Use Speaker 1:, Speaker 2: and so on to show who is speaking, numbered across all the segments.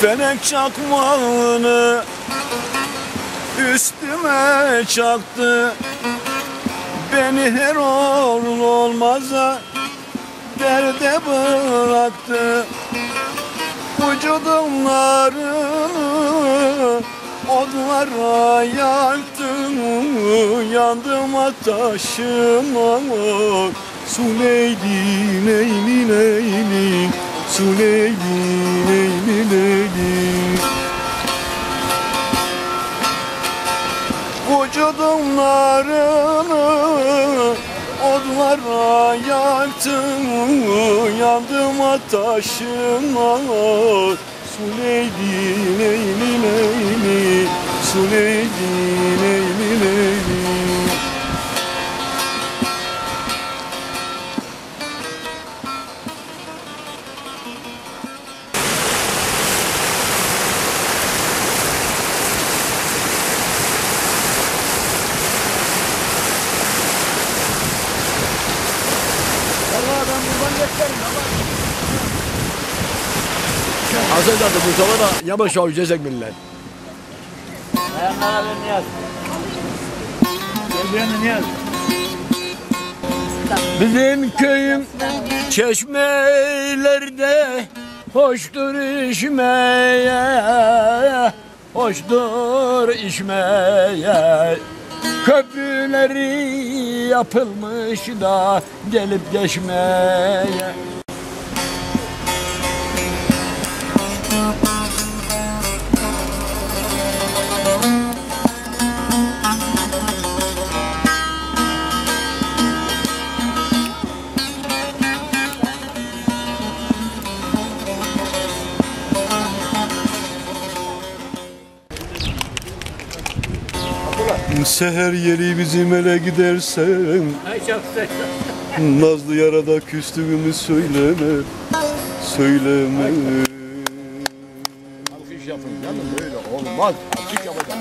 Speaker 1: Felek çakmağını üstüme çaktı. Beni her olur olmaza derde bıraktı. Vücudumlarını odlara yaktım Yandım ateşime Su neydi neyli neyli Neyli neyli Vücudumlarını odlara yaktım Yandım ateşime Su neydi neyli neyli Su neydi
Speaker 2: Hasan da Mustafa da yavaş yavaş yiyecek millet.
Speaker 3: Ayağına ver Niyaz. Gözlerini Niyaz.
Speaker 2: Bizim köyüm çeşmelerde hoştur içmeye, hoştur içmeye. Köprüleri yapılmış da gelip geçmeye.
Speaker 1: Seher yeri bizim ele gidersen. Nazlı yarada küstüğümü söyleme Söyleme
Speaker 2: Alkış yapın canım böyle olmaz. Alkış yapacağım.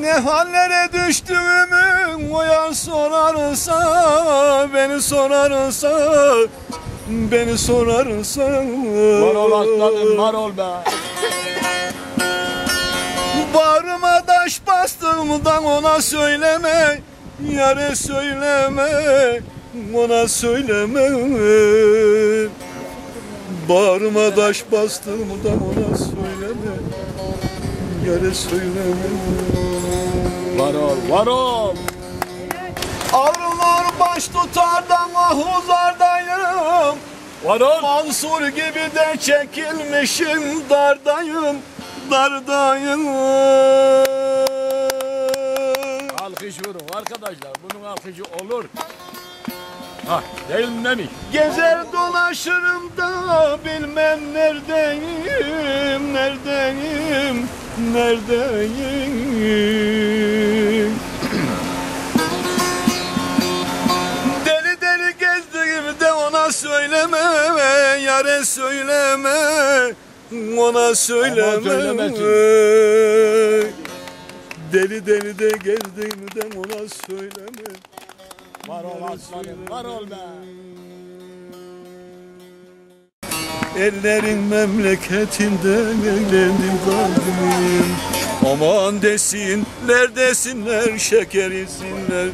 Speaker 1: Ne hallere düştüğümü Oyan sorarsa Beni sorarsa Beni sorarsa
Speaker 2: Var ol aslanım var ol be.
Speaker 1: Bağrıma taş bastığımdan ona söyleme. Yare söyleme Ona söyleme. Bağrıma taş bastığımdan ona söyleme. Yare söyleme.
Speaker 2: Var ol var ol.
Speaker 1: Ağrılar baş tutardan ahuzardayım
Speaker 2: Var ol.
Speaker 1: Mansur gibi de çekilmişim dardayım Dardayım
Speaker 2: Alkış vurun arkadaşlar. Bunun alkışı olur. Ha değil mi demiş?
Speaker 1: Gezer dolaşırım da bilmem neredeyim Neredeyim Neredeyim Deli deli gezdiğimde ona söyleme Yare söyleme Ona söyleme. Deli deli de gezdiğimde ona söyleme
Speaker 2: Var ol aslanım var ol be.
Speaker 1: Ellerin memleketinden eğlendim kalbim. Aman desinler desinler şekerisinler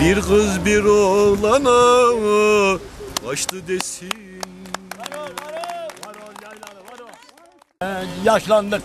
Speaker 1: Bir kız bir oğlana kaçtı desin
Speaker 2: yaşlandık.